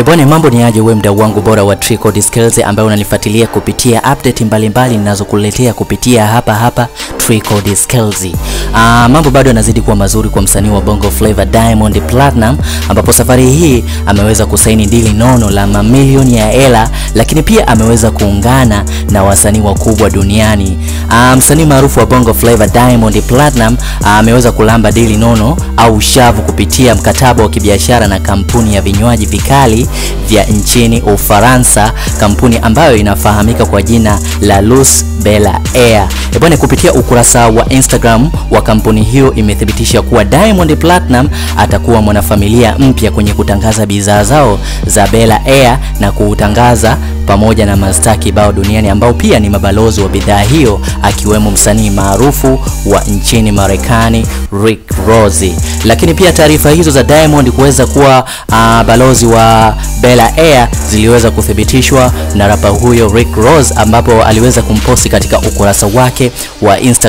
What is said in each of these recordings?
E bwana, mambo ni aje? Wewe mdau wangu bora wa Trico Skills ambaye unanifuatilia kupitia update mbalimbali ninazokuletea kupitia hapa hapa Tricord Skills. Ah, mambo bado yanazidi kuwa mazuri kwa msanii wa Bongo Flava Diamond Platinum, ambapo safari hii ameweza kusaini dili nono la mamilioni ya hela, lakini pia ameweza kuungana na wasanii wakubwa duniani. Ah, msanii maarufu wa Bongo Flava Diamond Platinum ameweza kulamba dili nono au shavu kupitia mkataba wa kibiashara na kampuni ya vinywaji vikali vya nchini Ufaransa, kampuni ambayo inafahamika kwa jina la Luce Bella Air. Ebwana, kupitia kupitia ukurasa wa Instagram wa kampuni hiyo imethibitisha kuwa Diamond Platinum atakuwa mwanafamilia mpya kwenye kutangaza bidhaa zao za Bella Air na kuutangaza pamoja na mastaa kibao duniani ambao pia ni mabalozi wa bidhaa hiyo akiwemo msanii maarufu wa nchini Marekani Rick Ross. Lakini pia taarifa hizo za Diamond kuweza kuwa uh, balozi wa Bella Air ziliweza kuthibitishwa na rapa huyo Rick Ross, ambapo aliweza kumposti katika ukurasa wake wa Instagram,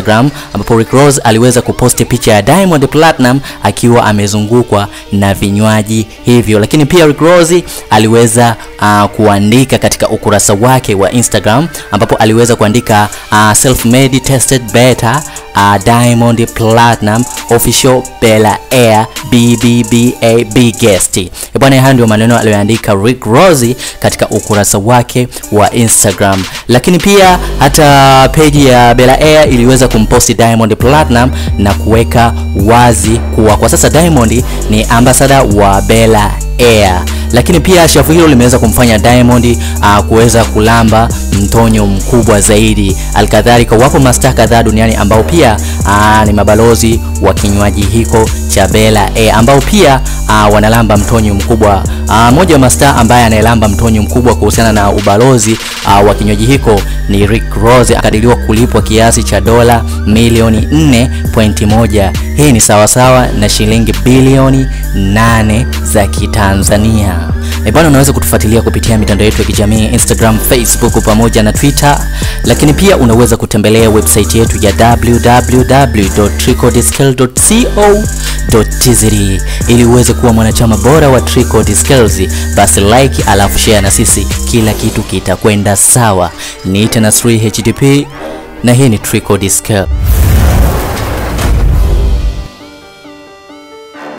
ambapo Rick Ross aliweza kuposti picha ya Diamond Platinum akiwa amezungukwa na vinywaji hivyo. Lakini pia Rick Ross aliweza uh, kuandika katika ukurasa wake wa Instagram ambapo aliweza kuandika uh, self made tested better uh, Diamond Platinum official Bella Air BBBA biggest. E bwana, haya ndio maneno aliyoandika Rick Ross katika ukurasa wake wa Instagram. Lakini pia hata peji ya Bella Air iliweza kumposti Diamond Platinum na kuweka wazi kuwa kwa sasa Diamond ni ambasada wa Bella Air lakini pia shafu hilo limeweza kumfanya Diamond uh, kuweza kulamba mtonyo mkubwa zaidi. Alkadhalika, wapo mastaa kadhaa duniani ambao pia uh, ni mabalozi wa kinywaji hiko cha Bella Air ambao pia uh, wanalamba mtonyo mkubwa. Uh, moja wa mastaa ambaye anayelamba mtonyo mkubwa kuhusiana na ubalozi uh, wa kinywaji hiko ni Rick Ross, akadiriwa kulipwa kiasi cha dola milioni 4.1. Hii ni sawasawa na shilingi bilioni 8 za Kitanzania. E bwana, unaweza kutufuatilia kupitia mitandao yetu ya kijamii Instagram, Facebook pamoja na Twitter, lakini pia unaweza kutembelea website yetu ya www.tricodskill.co.tz ili uweze kuwa mwanachama bora wa Tricod Skills. Basi like alafu share na sisi, kila kitu kitakwenda sawa. Niite Nasri HDP na hii ni Tricod Skill.